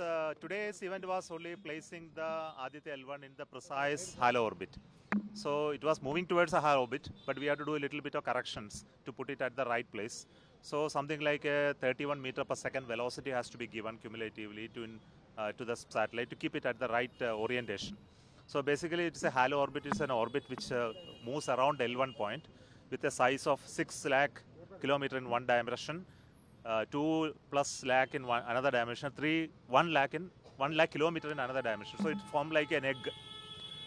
Uh, today's event was only placing the Aditya L1 in the precise halo orbit. So it was moving towards a halo orbit, but we had to do a little bit of corrections to put it at the right place. So something like a 31 meter per second velocity has to be given cumulatively to in, uh, to the satellite to keep it at the right uh, orientation. So basically, it's a halo orbit. It's an orbit which uh, moves around L1 point with a size of 6 lakh kilometer in one direction, uh, 2 plus lakh in one, another dimension, 3 1 lakh in 1 lakh kilometer in another dimension. So it formed like an egg.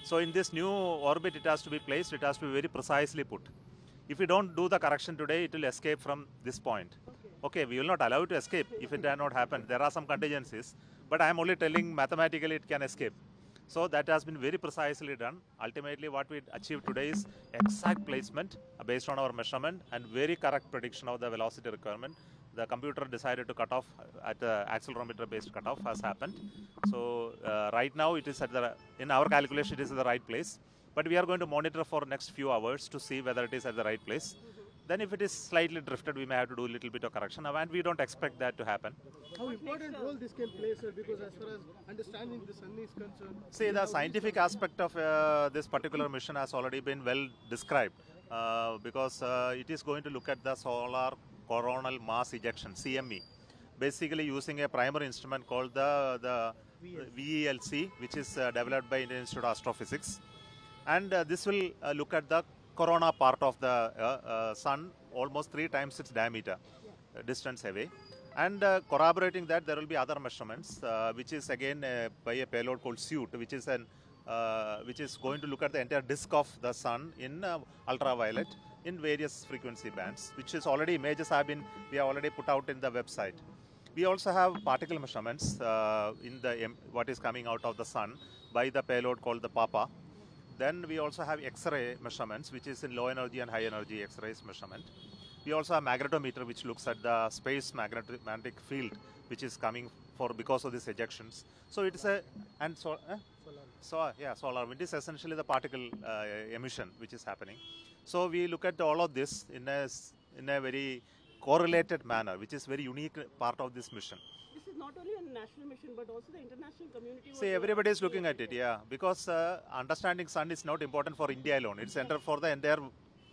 So in this new orbit, it has to be placed. It has to be very precisely put. If we don't do the correction today, it will escape from this point. Okay, we will not allow it to escape if it did not happen. There are some contingencies, but I am only telling mathematically it can escape. So that has been very precisely done. Ultimately, what we achieved today is exact placement based on our measurement and very correct prediction of the velocity requirement. The computer decided to cut off at the accelerometer based cutoff has happened. So uh, right now it is at the in our calculation it is at the right place. But we are going to monitor for next few hours to see whether it is at the right place. Then if it is slightly drifted, we may have to do a little bit of correction, and we don't expect that to happen. How important role this can play, sir? Because as far as understanding the sun is concerned, See, the scientific aspect of uh, this particular mission has already been well described uh, because uh, it is going to look at the solar coronal mass ejection (CME), basically using a primary instrument called the the VELC, which is uh, developed by Indian Institute of Astrophysics, and uh, this will uh, look at the corona part of the sun almost three times its diameter distance away. And uh, corroborating that there will be other measurements uh, which is again uh, by a payload called SUIT which is an which is going to look at the entire disk of the sun in ultraviolet in various frequency bands which is already images have been we have already put out in the website we also have particle measurements uh, in the what is coming out of the sun by the payload called the PAPA then we also have X-ray measurements, which is in low energy and high energy X-rays measurement. We also have magnetometer, which looks at the space magnetic, field, which is coming for because of these ejections. So it is a and so eh? So yeah solar wind is essentially the particle uh, emission which is happening. So we look at all of this in a in a very correlated manner, which is very unique part of this mission. This is not only a national mission, but also the international community. See, everybody is looking at it, yeah, because uh, understanding sun is not important for India alone. It's enter for the entire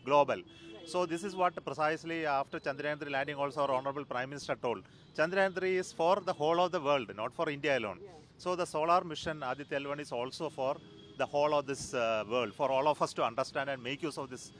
global. So this is what precisely after Chandrayaan 3 landing also our honorable Prime Minister told. Chandrayaan 3 is for the whole of the world, not for India alone. Yeah. So the solar mission Aditya L1 is also for the whole of this uh, world, for all of us to understand and make use of this